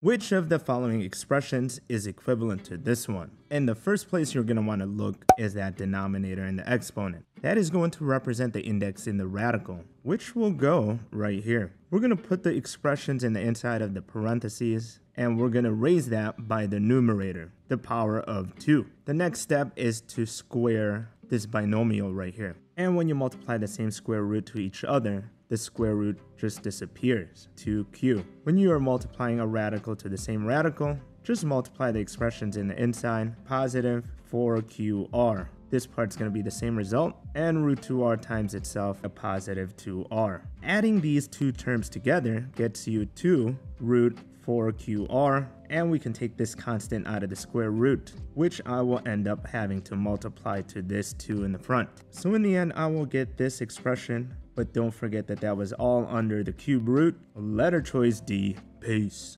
Which of the following expressions is equivalent to this one? In the first place you're going to want to look is that denominator in the exponent. That is going to represent the index in the radical, which will go right here. We're going to put the expressions in the inside of the parentheses, and we're going to raise that by the numerator, the power of 2. The next step is to square this binomial right here. And when you multiply the same square root to each other, the square root just disappears, 2q. When you are multiplying a radical to the same radical, just multiply the expressions in the inside, positive 4qr. This part's going to be the same result, and root 2r times itself a positive 2r. Adding these two terms together gets you 2 root 4qr, and we can take this constant out of the square root, which I will end up having to multiply to this 2 in the front. So in the end, I will get this expression but don't forget that that was all under the cube root. Letter choice D. Peace.